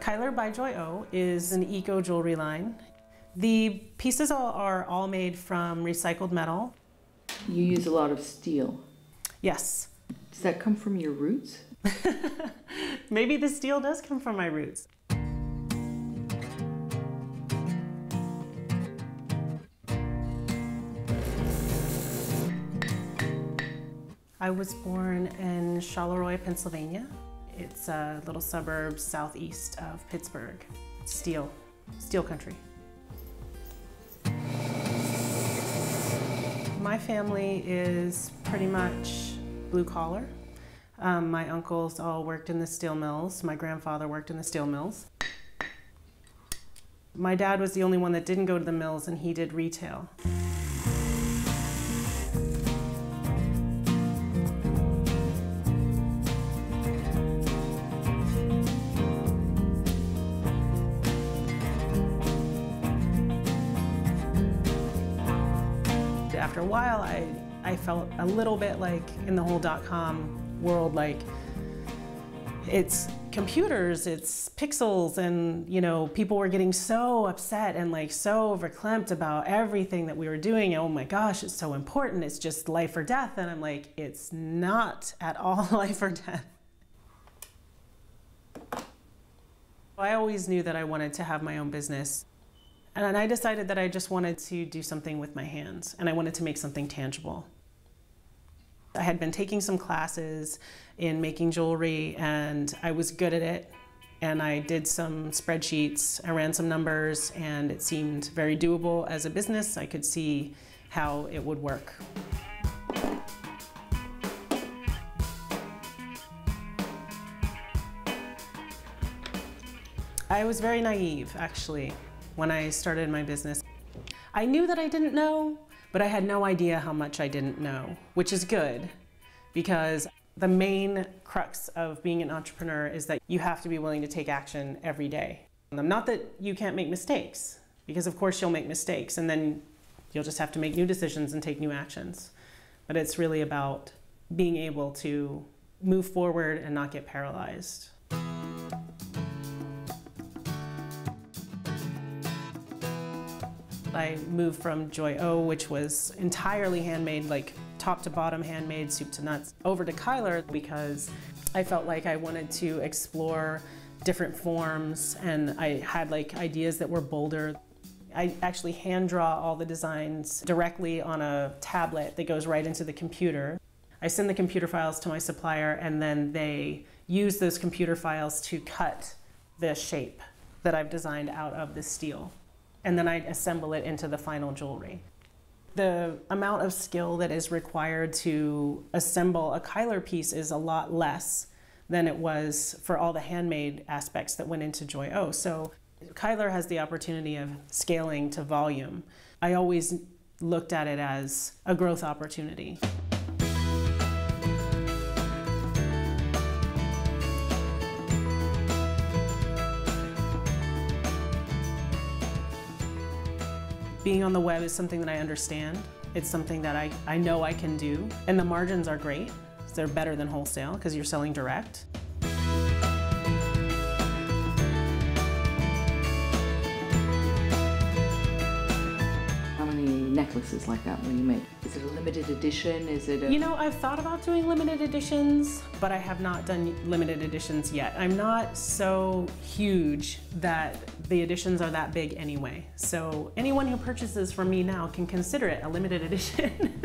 Kyler by Joy O is an eco jewelry line. The pieces all, are all made from recycled metal. You use a lot of steel. Yes. Does that come from your roots? Maybe the steel does come from my roots. I was born in Charleroi, Pennsylvania. It's a little suburb southeast of Pittsburgh. Steel, steel country. My family is pretty much blue collar. Um, my uncles all worked in the steel mills. My grandfather worked in the steel mills. My dad was the only one that didn't go to the mills and he did retail. After a while, I, I felt a little bit like in the whole dot-com world, like it's computers, it's pixels, and you know, people were getting so upset and like so verklempt about everything that we were doing. Oh my gosh, it's so important. It's just life or death. And I'm like, it's not at all life or death. I always knew that I wanted to have my own business. And I decided that I just wanted to do something with my hands and I wanted to make something tangible. I had been taking some classes in making jewelry and I was good at it. And I did some spreadsheets, I ran some numbers, and it seemed very doable as a business. I could see how it would work. I was very naive, actually, when I started my business. I knew that I didn't know, but I had no idea how much I didn't know, which is good because the main crux of being an entrepreneur is that you have to be willing to take action every day. Um, not that you can't make mistakes, because of course you'll make mistakes and then you'll just have to make new decisions and take new actions. But it's really about being able to move forward and not get paralyzed. I moved from Joy O, which was entirely handmade, like top to bottom handmade, soup to nuts, over to Kyler because I felt like I wanted to explore different forms and I had like ideas that were bolder. I actually hand draw all the designs directly on a tablet that goes right into the computer. I send the computer files to my supplier and then they use those computer files to cut the shape that I've designed out of the steel and then I assemble it into the final jewelry. The amount of skill that is required to assemble a Kyler piece is a lot less than it was for all the handmade aspects that went into Joy O. So Kyler has the opportunity of scaling to volume. I always looked at it as a growth opportunity. Being on the web is something that I understand. It's something that I, I know I can do. And the margins are great. They're better than wholesale because you're selling direct. Necklaces like that will you make? Is it a limited edition? Is it a... You know, I've thought about doing limited editions, but I have not done limited editions yet. I'm not so huge that the editions are that big anyway. So anyone who purchases from me now can consider it a limited edition.